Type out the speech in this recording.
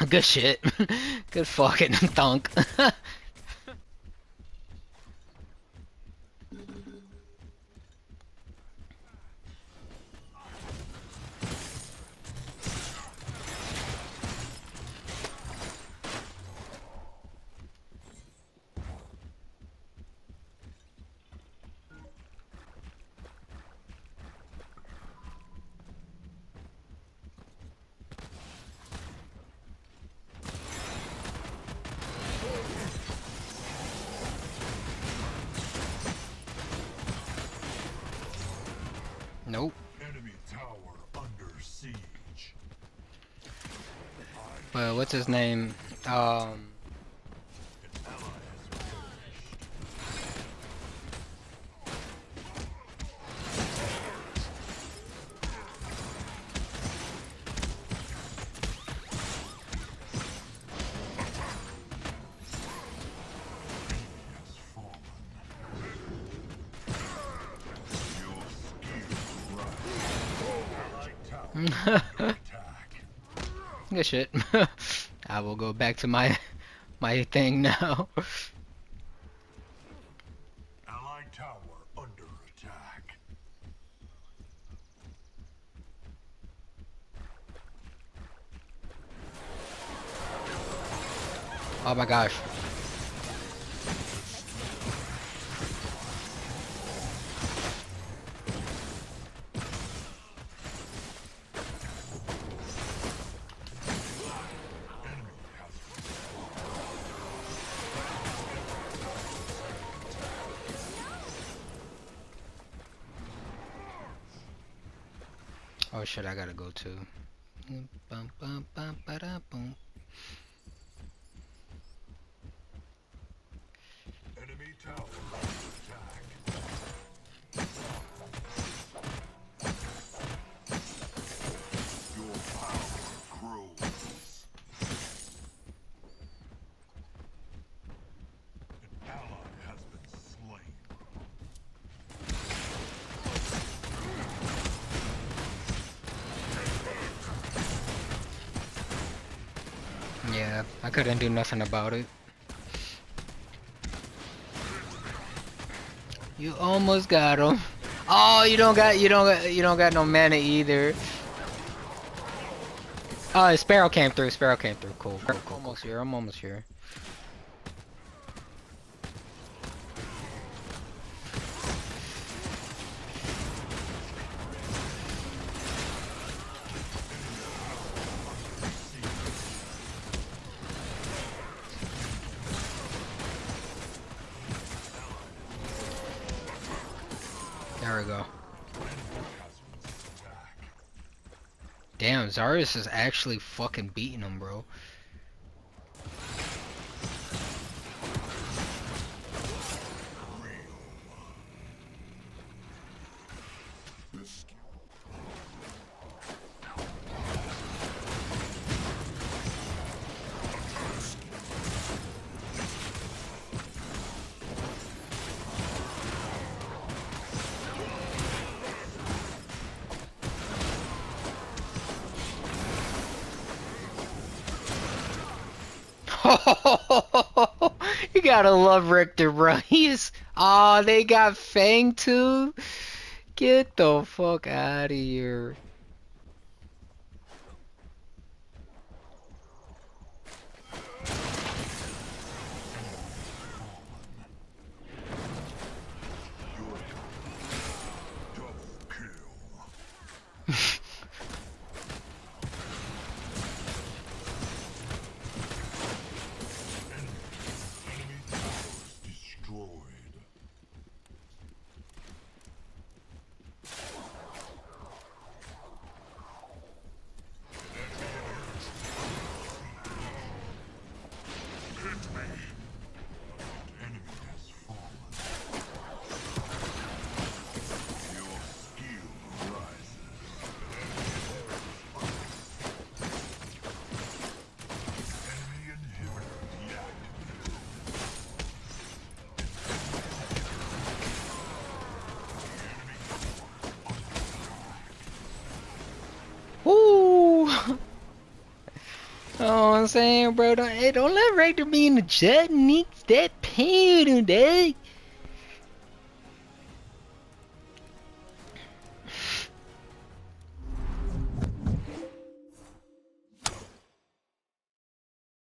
good shit. good fucking thunk. nope. Enemy tower under siege. Well, what's his name? Um, good shit. I will go back to my my thing now. Allied tower under attack. Oh my gosh. Oh shit, I gotta go too. I couldn't do nothing about it. You almost got him. Oh, you don't got you don't got you don't got no mana either. Oh, Sparrow came through. Sparrow came through. Cool. cool, cool. Almost here. I'm almost here. There we go. Damn, Zarus is actually fucking beating him, bro. you gotta love Riktor, bro. He's oh, they got Fang too. Get the fuck out of here. I'm saying, bro? Don't, hey, don't let Riktor be in the jet and that pain, dude.